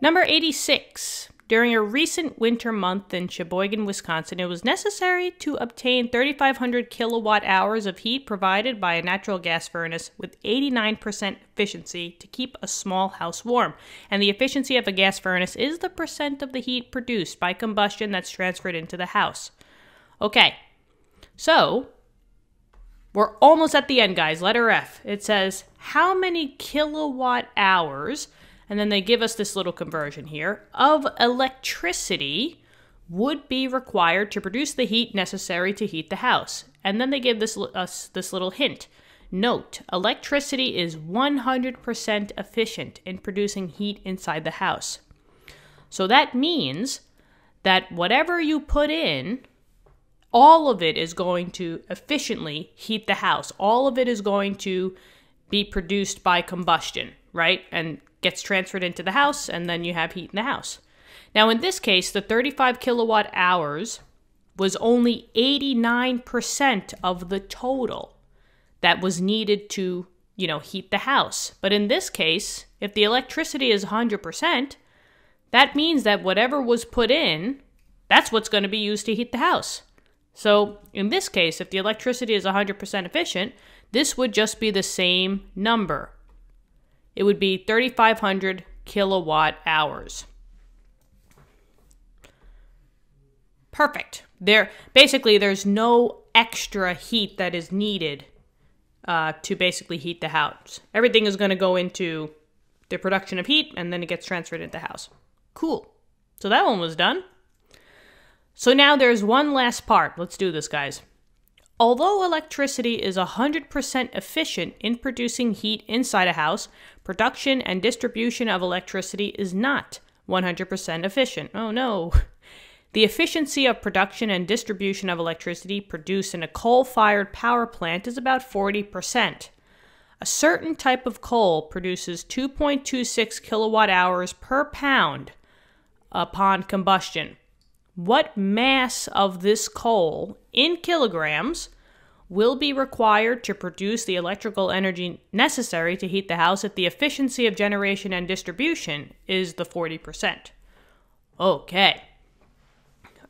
Number 86. During a recent winter month in Sheboygan, Wisconsin, it was necessary to obtain 3,500 kilowatt hours of heat provided by a natural gas furnace with 89% efficiency to keep a small house warm. And the efficiency of a gas furnace is the percent of the heat produced by combustion that's transferred into the house. Okay, so we're almost at the end, guys. Letter F. It says, How many kilowatt hours? and then they give us this little conversion here, of electricity would be required to produce the heat necessary to heat the house. And then they give this us this little hint. Note, electricity is 100% efficient in producing heat inside the house. So that means that whatever you put in, all of it is going to efficiently heat the house. All of it is going to be produced by combustion, right? And gets transferred into the house, and then you have heat in the house. Now, in this case, the 35 kilowatt hours was only 89% of the total that was needed to, you know, heat the house. But in this case, if the electricity is 100%, that means that whatever was put in, that's what's going to be used to heat the house. So, in this case, if the electricity is 100% efficient, this would just be the same number it would be 3,500 kilowatt hours. Perfect. There, basically, there's no extra heat that is needed uh, to basically heat the house. Everything is going to go into the production of heat, and then it gets transferred into the house. Cool. So that one was done. So now there's one last part. Let's do this, guys. Although electricity is 100% efficient in producing heat inside a house, production and distribution of electricity is not 100% efficient. Oh no. The efficiency of production and distribution of electricity produced in a coal fired power plant is about 40%. A certain type of coal produces 2.26 kilowatt hours per pound upon combustion. What mass of this coal in kilograms will be required to produce the electrical energy necessary to heat the house if the efficiency of generation and distribution is the 40%. Okay.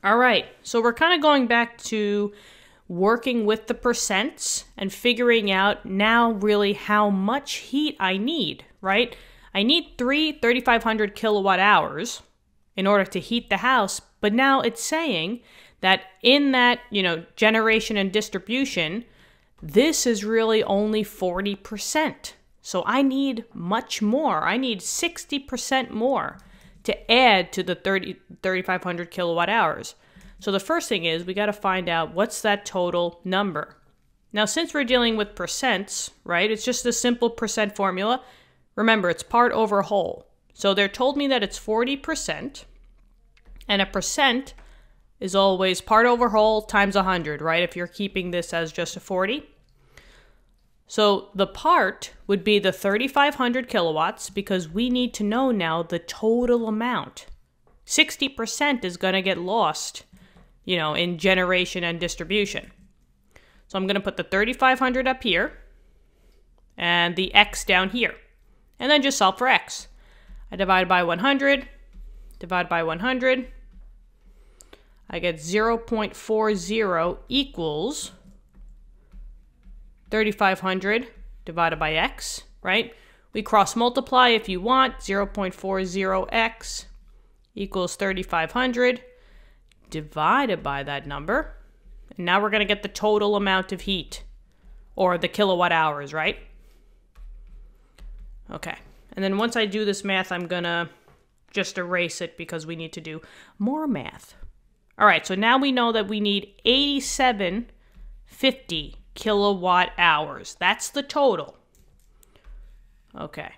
All right. So we're kind of going back to working with the percents and figuring out now really how much heat I need, right? I need three 3,500 kilowatt hours in order to heat the house, but now it's saying that in that, you know, generation and distribution, this is really only 40%. So I need much more. I need 60% more to add to the 30, 3,500 kilowatt hours. So the first thing is we got to find out what's that total number. Now, since we're dealing with percents, right, it's just a simple percent formula. Remember, it's part over whole. So they're told me that it's 40%, and a percent is always part over whole times 100, right? If you're keeping this as just a 40. So the part would be the 3,500 kilowatts because we need to know now the total amount. 60% is going to get lost, you know, in generation and distribution. So I'm going to put the 3,500 up here and the x down here. And then just solve for x. I divide by 100, divide by 100, I get 0.40 equals 3,500 divided by x, right? We cross multiply if you want. 0.40x equals 3,500 divided by that number. And now we're going to get the total amount of heat, or the kilowatt hours, right? Okay. And then once I do this math, I'm going to just erase it because we need to do more math. All right, so now we know that we need 8750 kilowatt hours. That's the total. Okay,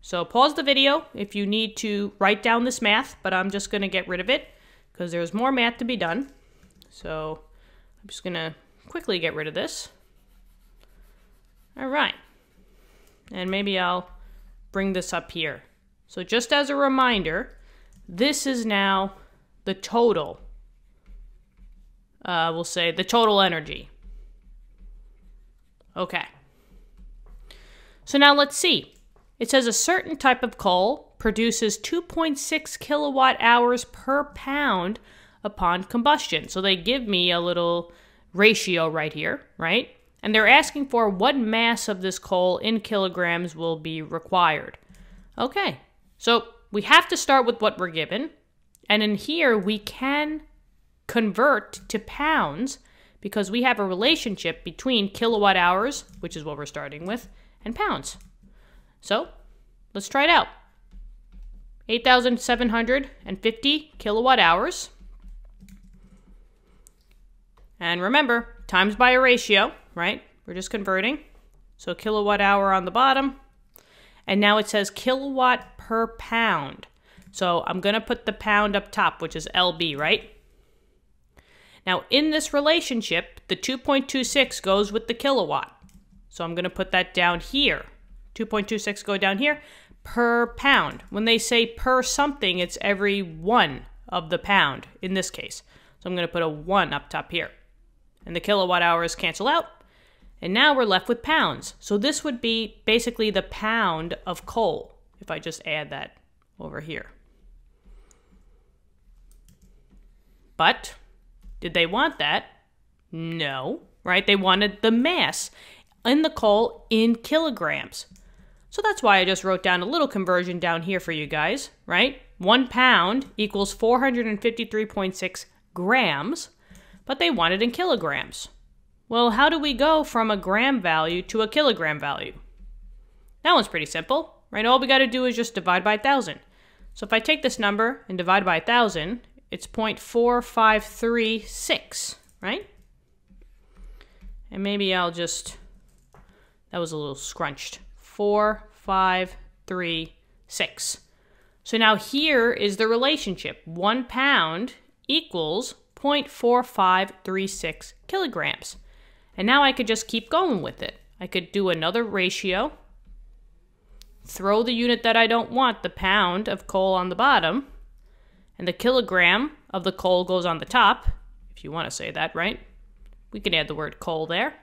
so pause the video if you need to write down this math, but I'm just going to get rid of it because there's more math to be done. So I'm just going to quickly get rid of this. All right, and maybe I'll bring this up here. So just as a reminder, this is now the total uh, we'll say the total energy. Okay. So now let's see. It says a certain type of coal produces 2.6 kilowatt hours per pound upon combustion. So they give me a little ratio right here, right? And they're asking for what mass of this coal in kilograms will be required. Okay, so we have to start with what we're given. And in here, we can convert to pounds because we have a relationship between kilowatt hours, which is what we're starting with, and pounds. So let's try it out. 8,750 kilowatt hours. And remember, times by a ratio, right? We're just converting. So kilowatt hour on the bottom. And now it says kilowatt per pound. So I'm going to put the pound up top, which is LB, right? Now, in this relationship, the 2.26 goes with the kilowatt. So I'm going to put that down here. 2.26 go down here per pound. When they say per something, it's every one of the pound in this case. So I'm going to put a 1 up top here. And the kilowatt hours cancel out. And now we're left with pounds. So this would be basically the pound of coal if I just add that over here. But did they want that? No, right? They wanted the mass in the coal in kilograms. So that's why I just wrote down a little conversion down here for you guys, right? One pound equals 453.6 grams, but they want it in kilograms. Well, how do we go from a gram value to a kilogram value? That one's pretty simple, right? All we got to do is just divide by 1,000. So if I take this number and divide by 1,000, it's 0.4536, right? And maybe I'll just, that was a little scrunched. 4, 5, 3, 6. So now here is the relationship. One pound equals 0.4536 kilograms. And now I could just keep going with it. I could do another ratio, throw the unit that I don't want, the pound of coal on the bottom, and the kilogram of the coal goes on the top, if you want to say that, right? We can add the word coal there.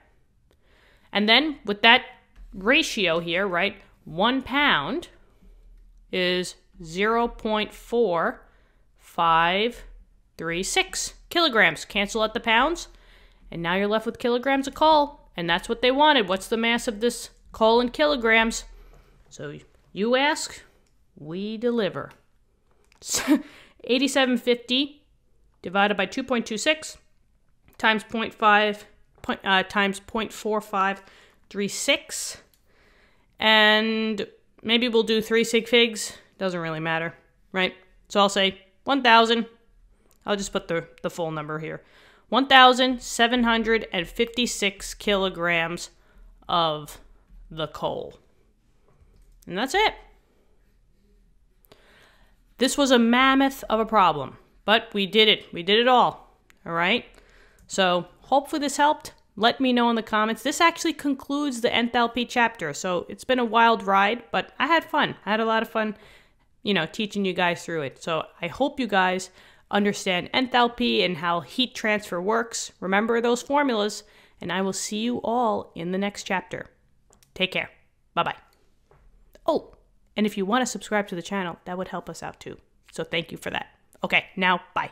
And then with that ratio here, right, one pound is 0.4536 kilograms. Cancel out the pounds, and now you're left with kilograms of coal. And that's what they wanted. What's the mass of this coal in kilograms? So you ask, we deliver. 8750 divided by 2.26 times 0.5 point, uh, times 0.4536 and maybe we'll do three sig figs. Doesn't really matter right? So i'll say 1000 i'll just put the, the full number here. 1756 kilograms of the coal and that's it this was a mammoth of a problem, but we did it. We did it all. All right. So hopefully this helped. Let me know in the comments. This actually concludes the enthalpy chapter. So it's been a wild ride, but I had fun. I had a lot of fun, you know, teaching you guys through it. So I hope you guys understand enthalpy and how heat transfer works. Remember those formulas, and I will see you all in the next chapter. Take care. Bye bye. Oh, and if you want to subscribe to the channel, that would help us out too. So thank you for that. Okay, now bye.